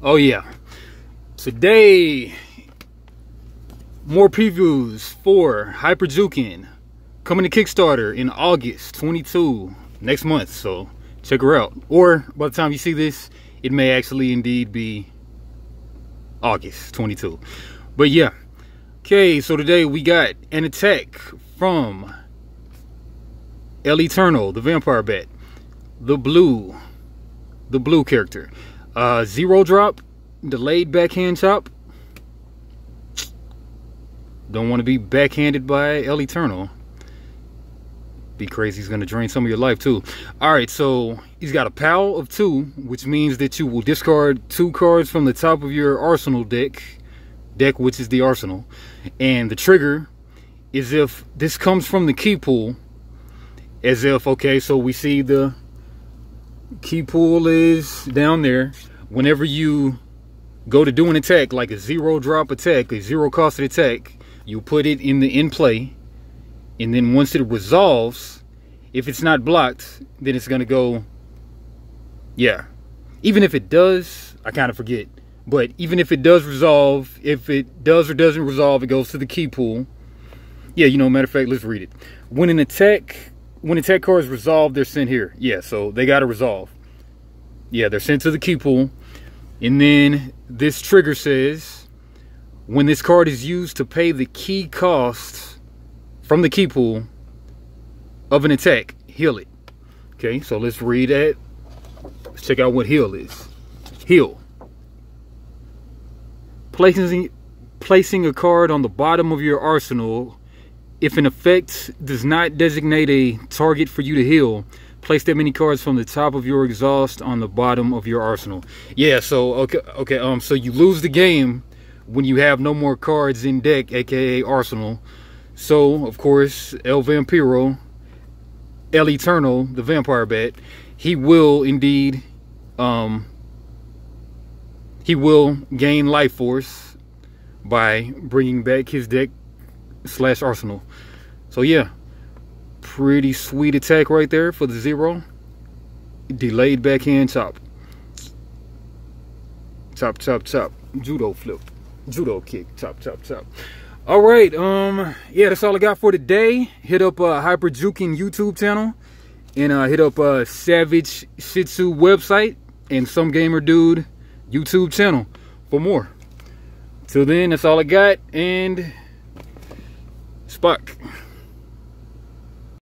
Oh yeah. Today, more previews for Hyper Juken coming to Kickstarter in August 22 next month. So check her out. Or by the time you see this, it may actually indeed be August 22. But yeah. Okay, so today we got an attack from El Eterno, the vampire bat. The blue. The blue character. Uh, zero drop, delayed backhand chop. Don't want to be backhanded by El Eterno. Be crazy, he's going to drain some of your life too. Alright, so he's got a pal of two, which means that you will discard two cards from the top of your arsenal deck. Deck, which is the arsenal. And the trigger is if this comes from the key pool. As if, okay, so we see the key pool is down there. Whenever you go to do an attack, like a zero drop attack, a zero cost attack, you put it in the in play. And then once it resolves, if it's not blocked, then it's going to go, yeah. Even if it does, I kind of forget. But even if it does resolve, if it does or doesn't resolve, it goes to the key pool. Yeah, you know, matter of fact, let's read it. When an attack when an attack card is resolved, they're sent here. Yeah, so they got to resolve. Yeah, they're sent to the key pool. And then this trigger says, when this card is used to pay the key cost from the key pool of an attack, heal it. Okay, so let's read that. Let's check out what heal is. Heal. Placing, placing a card on the bottom of your arsenal if an effect does not designate a target for you to heal, place that many cards from the top of your exhaust on the bottom of your arsenal. Yeah, so okay, okay, um, so you lose the game when you have no more cards in deck, aka arsenal. So of course, El Vampiro, El Eterno, the vampire bat, he will indeed, um, he will gain life force by bringing back his deck slash arsenal. So yeah, pretty sweet attack right there for the zero. Delayed backhand chop. Chop, chop, chop. Judo flip. Judo kick. Chop, chop, chop. All right. Um. Yeah, that's all I got for today. Hit up uh, Hyper Juken YouTube channel, and uh, hit up uh, Savage Shih Tzu website and Some Gamer Dude YouTube channel for more. Till then, that's all I got, and Spock.